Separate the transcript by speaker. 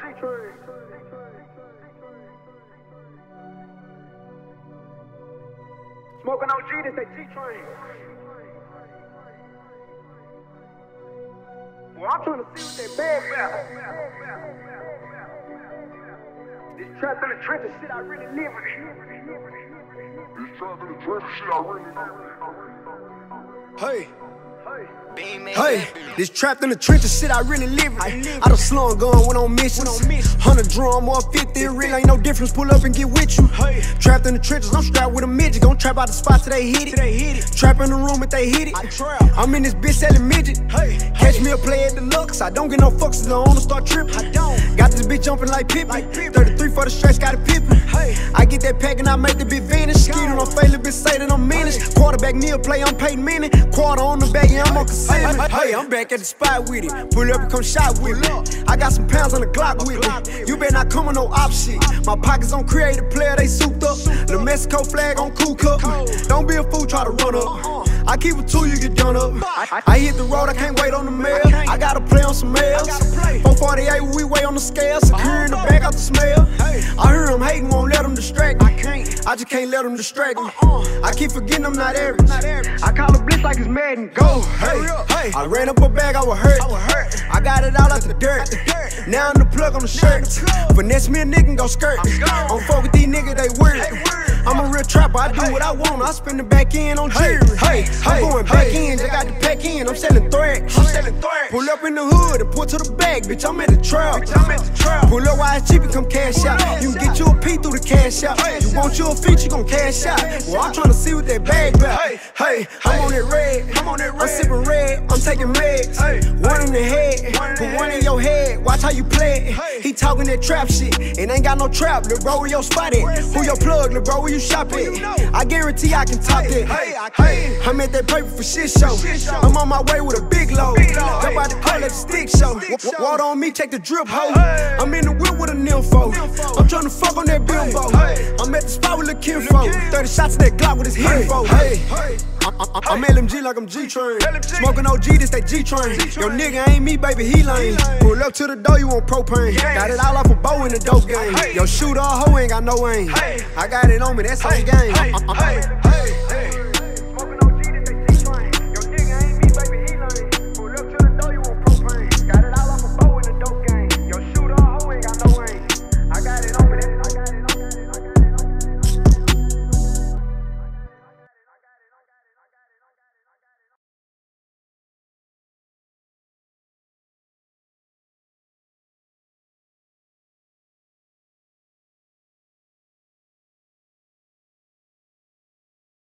Speaker 1: G-Train. Smoking OG, this that G-Train. Well, I'm trying to see what that bag about. This trap in the trenches shit I really live with.
Speaker 2: This trap in the trenches shit I really live
Speaker 3: Hey.
Speaker 1: Hey.
Speaker 3: Hey, this trapped in the trenches shit I really live it. I done slung gun, went on missions. Hundred drum or 50, it really ain't no difference. Pull up and get with you. Hey. Trapped in the trenches, I'm strapped with a midget. Gon' trap out the spot till they hit it. They hit it. Trap in the room if they hit it. I I'm in this bitch selling midget. Hey. Catch me a play at the looks. I don't get no fucks, the owner start tripping. Got this bitch jumping like Pippen. 33 for the stretch, got a Pippen. I get that pack and I make the bitch vanish. Skeeter on fail, bitch say I'm meanish. Quarterback Neil play, I'm Peyton Manning. Quarter on the back, yeah, I'm on consignment. Hey, I'm back at the spot with it. Pull up and come shot with it. I got some pounds on the Glock with me. You better not come with no op shit. My pockets on creative player, they souped up. The Mexico flag on cool cup. Don't be a fool, try to run up. I keep it two, you get done up. I, I hit the road, I can't wait on the mail. I gotta play on some mails. 448, we weigh on the scale. Secure in the back out the smell. I hear them hating, won't let them distract me. I just can't let them distract me. Uh-uh. I keep forgetting I'm not average. I call a blitz like it's Madden. Go, hey, hey. I ran up a bag, I was hurt. I got it all out the dirt. The dirt. Now I'm the plug on the shirt. Finesse me a nigga and go skirt. I'm fuck with these niggas, they weird. I'm a real trapper, I do what I want. I spend the back end on jewelry. Hey, I'm going back in, I got the pack in. I'm selling thread. I'm selling thread. Pull up in the hood and pull to the bag, bitch. I'm at the trap. I'm at the trap. Pull up while it's cheap and come cash out. You can get you a P through the cash out. You want you a feature, you gon' cash out. Well, I'm trying to see what that bag about. Hey, I'm on that red. I'm on that red. I'm sipping red. I'm taking meds. One in the head, put one in your head. Watch how you play it. He talking that trap shit and ain't got no trap. Lil' bro, where your spot at? Who your plug, lil' bro, where you shop at? I guarantee I can top that. Hey, I can. I'm at that paper for shit show. I'm on my way with a big load. Jump out the car, let the stick show. Water on me, take the drip hoe. I'm in the wheel with a nympho. I'm trying to fuck on that bimbo. I'm at the spot with a kinfo. 30 shots in that Glock with his info. Hey. I- I- I'm LMG like I'm G-Train. Smoking OG, this that G-Train. Your nigga ain't me, baby, he lame. Pull up to the door, you want propane. Got it all off a bow in the dope game. Yo, shooter, hoe ain't got no aim. I got it on me, that's on game. I- I- I-